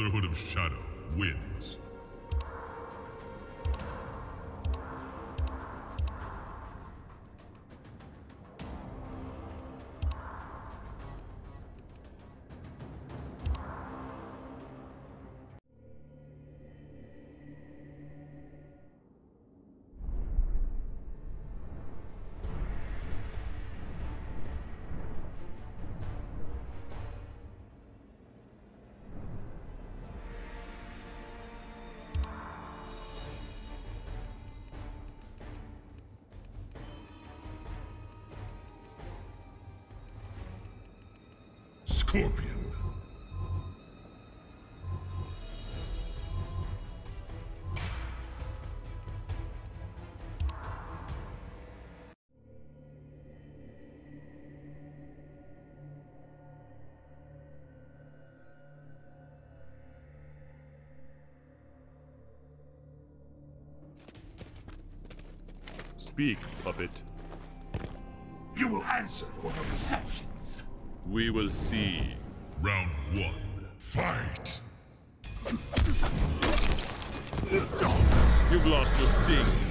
Brotherhood of Shadow wins. Speak, puppet. You will answer for your deceptions. We will see. Round one. Fight! You've lost your sting.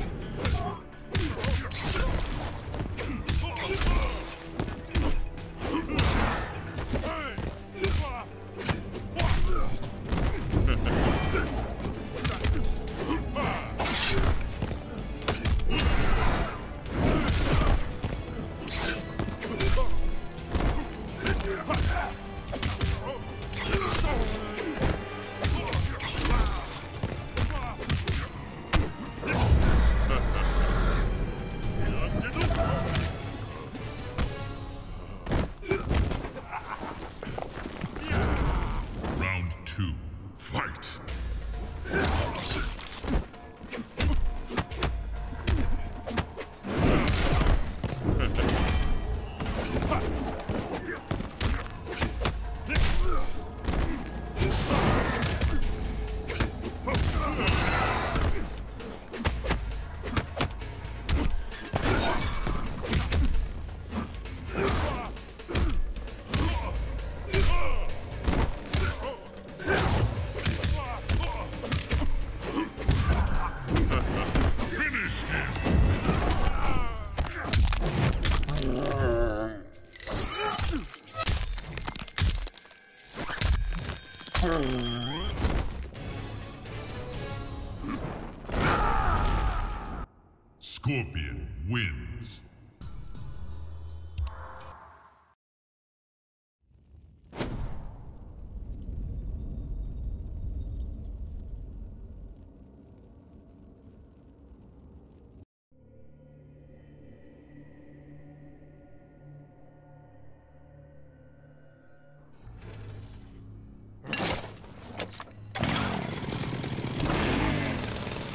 Yeah.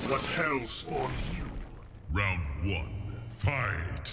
What hell spawned you? Round one. Fight.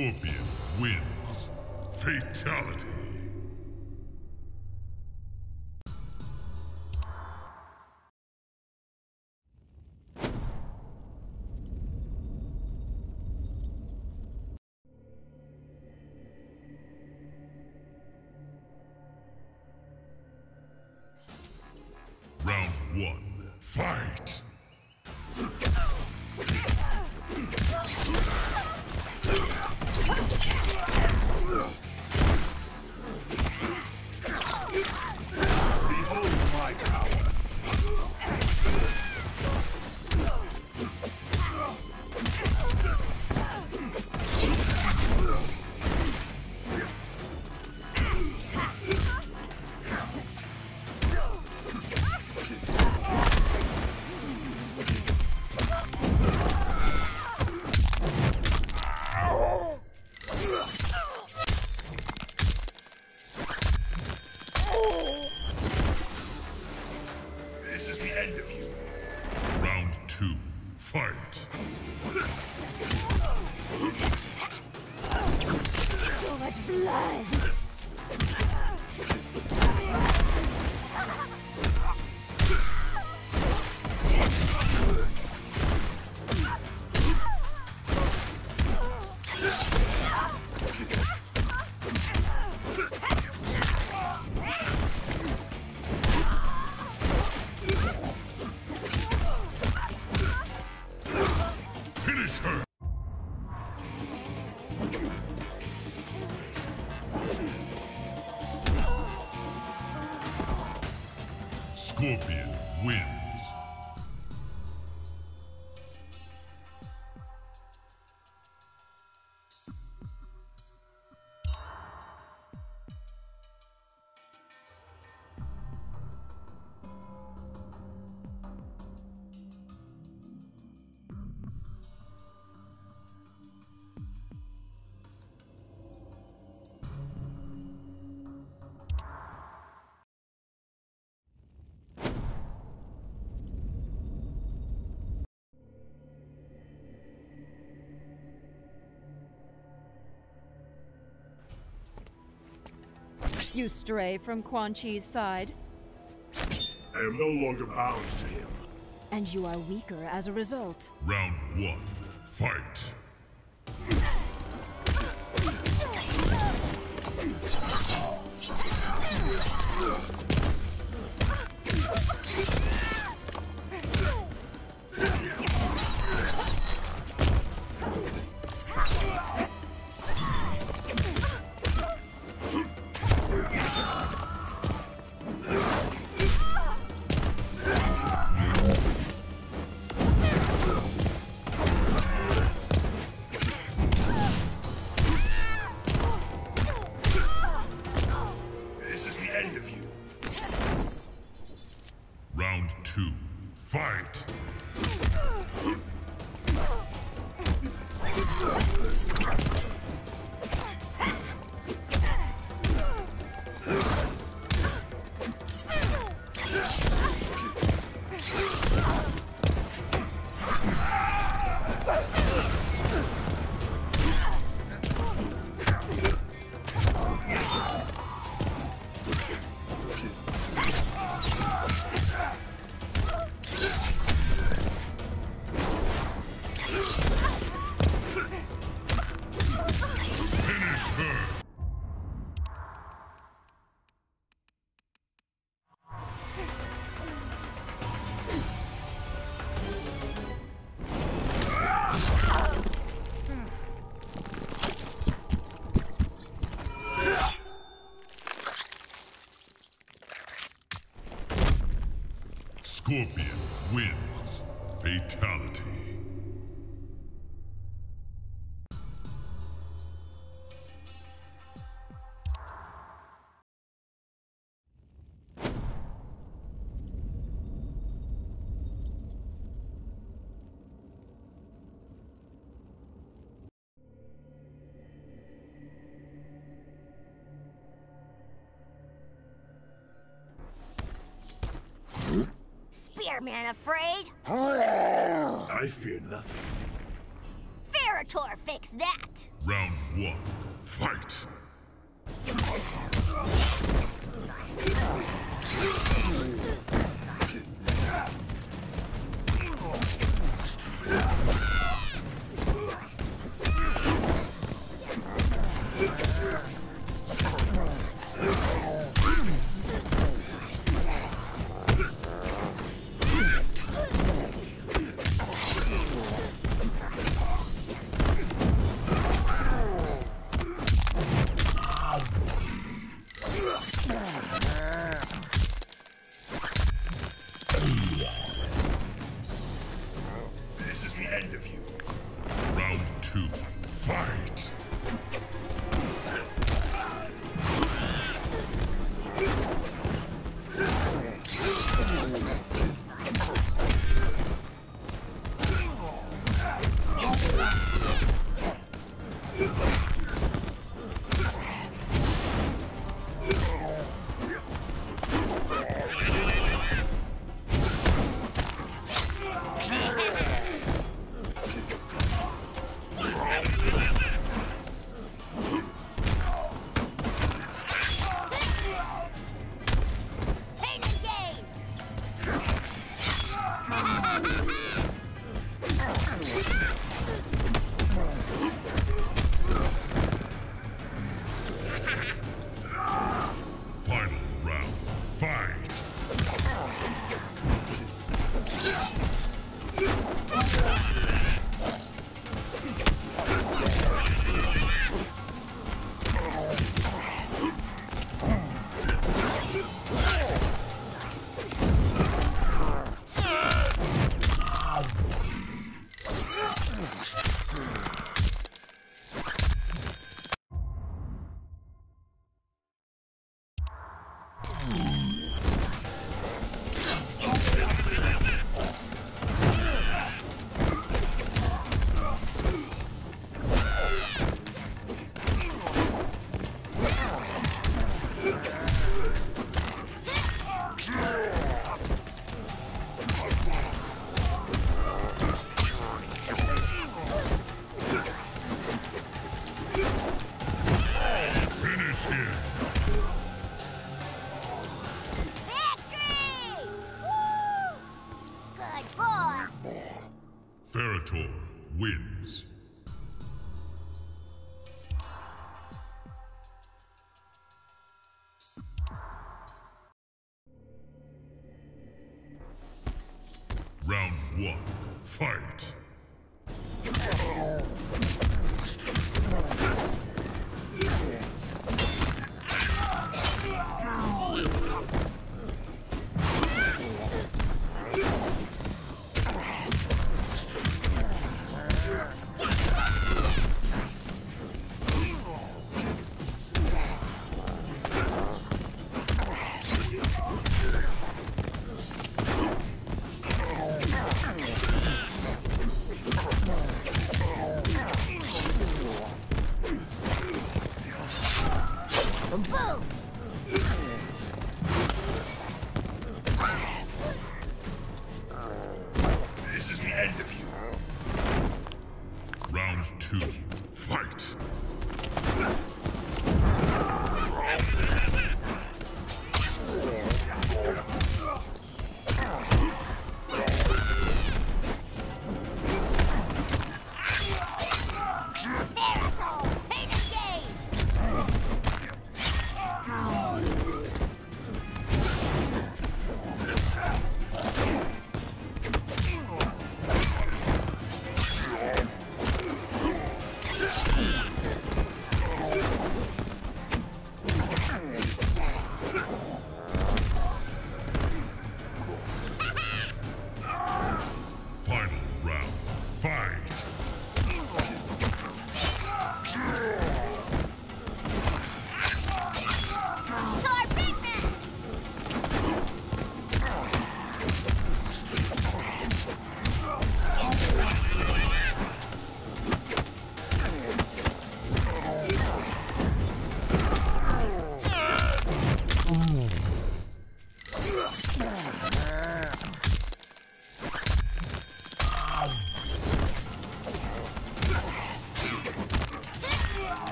Scorpion wins. Fatality. Scorpion wins. You stray from Quan Chi's side? I am no longer bound to him. And you are weaker as a result. Round one, fight. Scorpion wins. Fatality. Fix that! Round one, Yeah.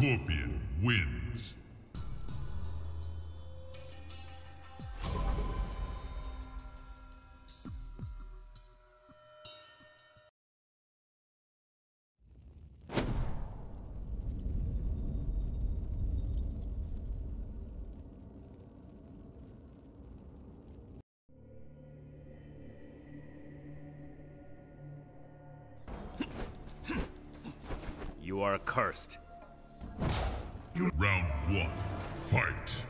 Scorpion wins. You are Round one, fight!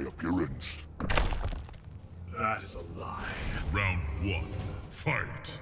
My appearance. That is a lie. Round one, fight.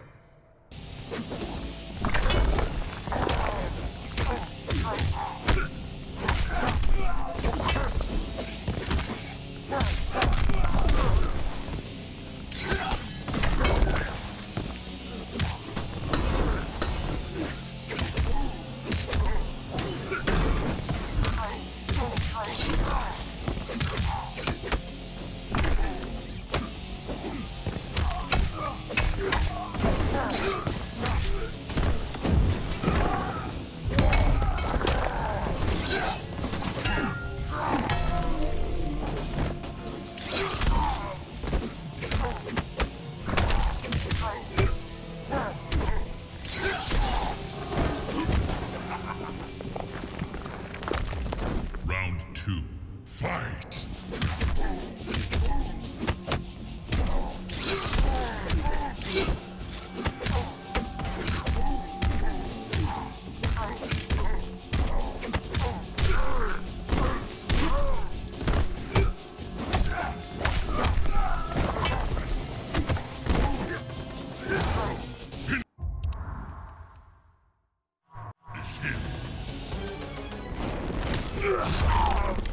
Scorpion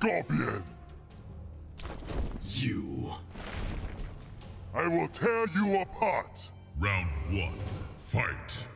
Scorpion! You. I will tear you apart! Round one, fight!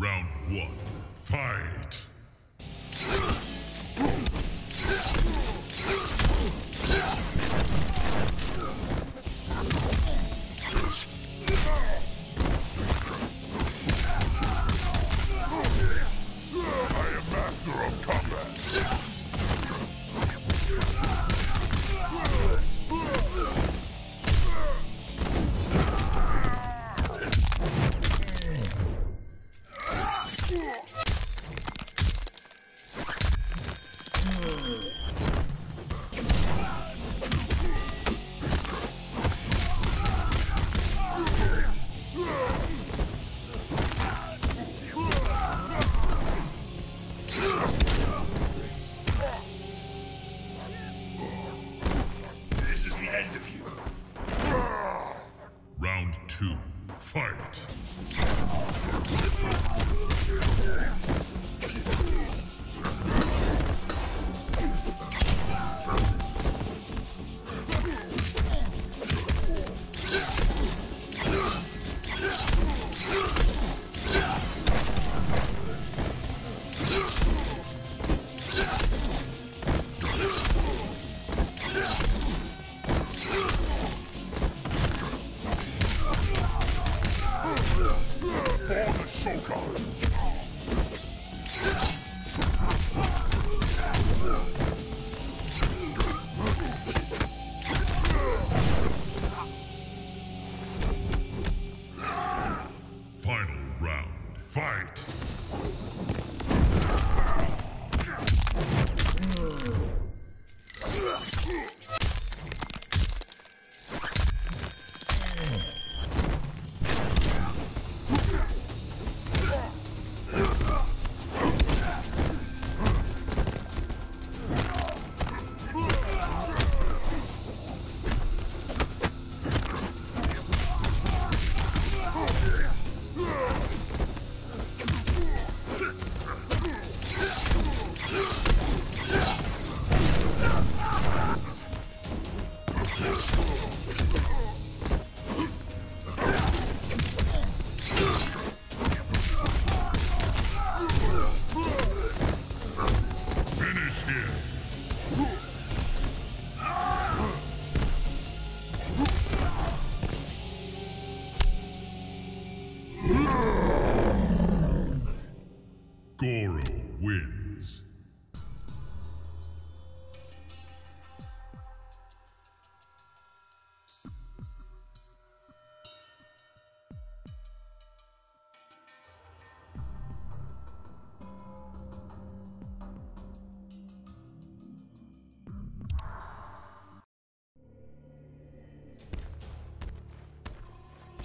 Round one, fight!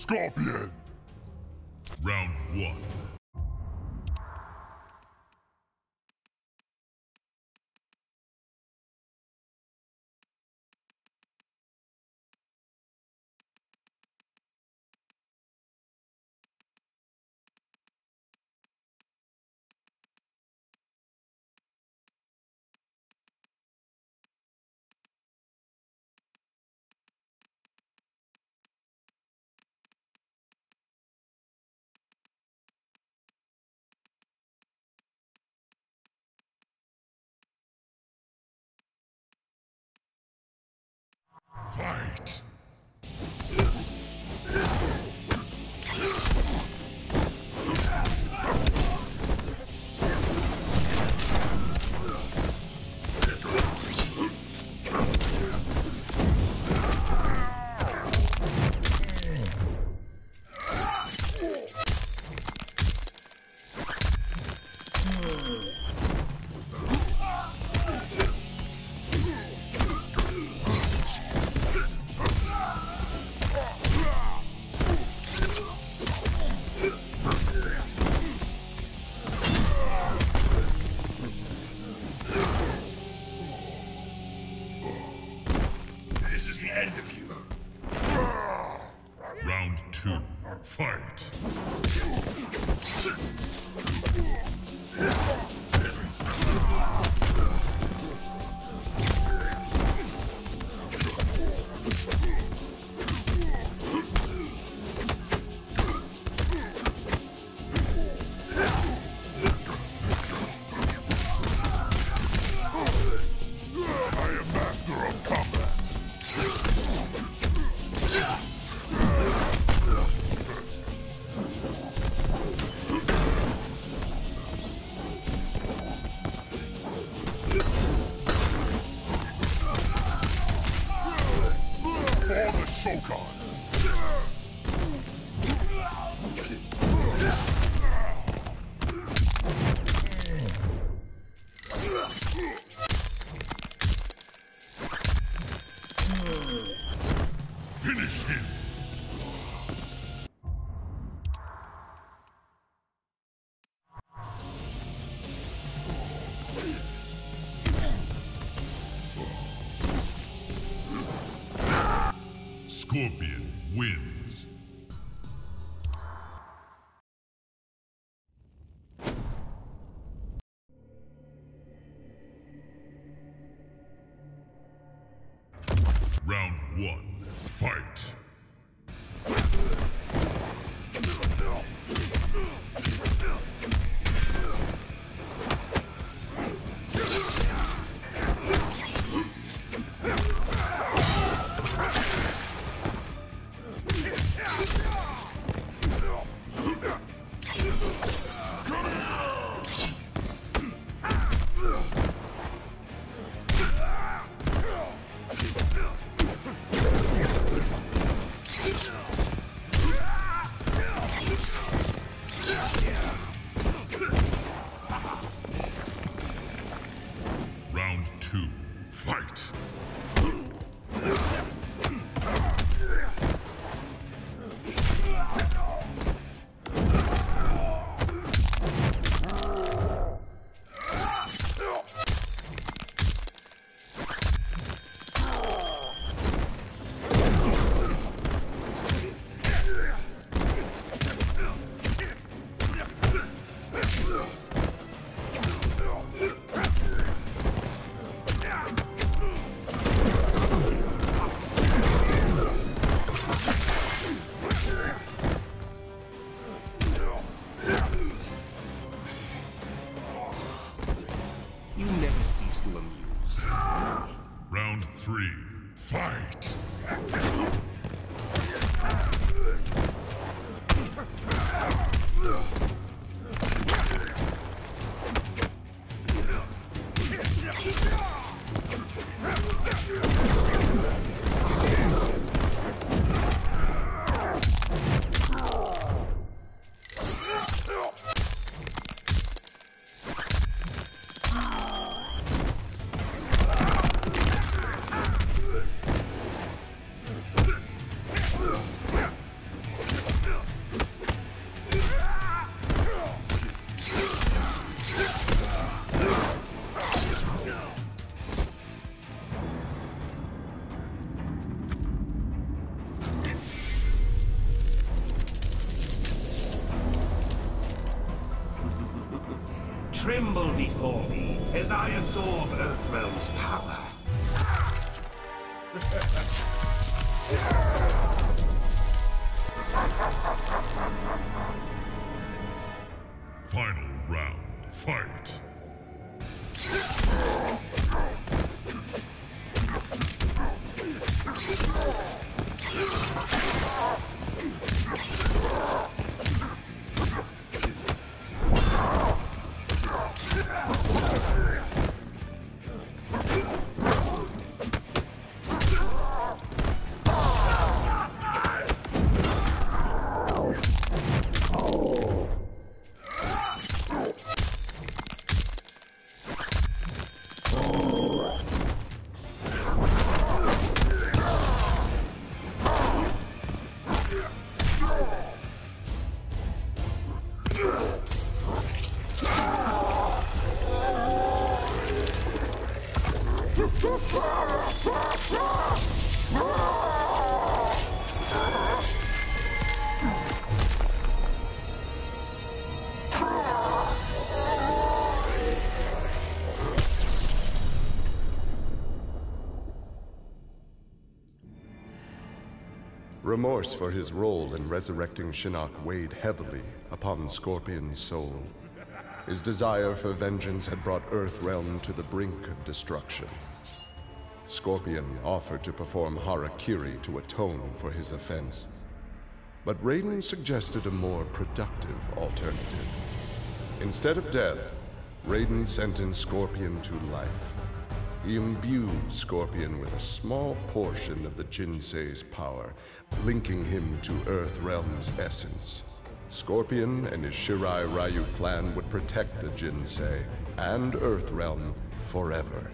Scorpion! Round one, Tremble before me as I absorb Earthrealm's power. Final round, fight. Remorse for his role in resurrecting Shinnok weighed heavily upon Scorpion's soul. His desire for vengeance had brought Earthrealm to the brink of destruction. Scorpion offered to perform Harakiri to atone for his offense. But Raiden suggested a more productive alternative. Instead of death, Raiden sentenced Scorpion to life. He imbued Scorpion with a small portion of the Jinsei's power, linking him to Earthrealm's essence. Scorpion and his Shirai Ryu clan would protect the Jinsei and Earthrealm forever.